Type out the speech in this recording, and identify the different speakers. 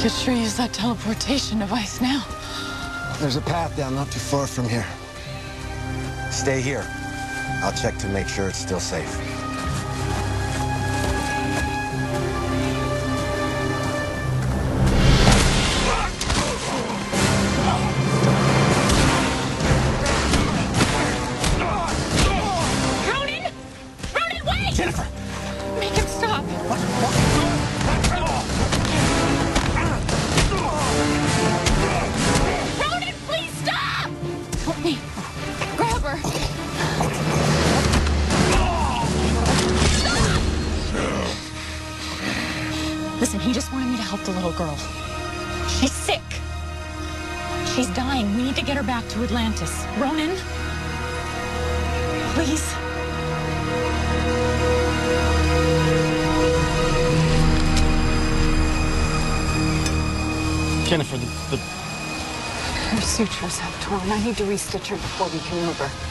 Speaker 1: Could sure use that teleportation device now.
Speaker 2: There's a path down not too far from here. Stay here. I'll check to make sure it's still safe.
Speaker 1: Ronon! Ronon, wait!
Speaker 2: Jennifer!
Speaker 1: Make him stop. Ronon, Stop! Listen, he just wanted me to help the little girl. She's sick. She's dying. We need to get her back to Atlantis. Ronon? Please.
Speaker 2: Jennifer, the, the
Speaker 1: Her sutures have torn. I need to restitch her before we can move her.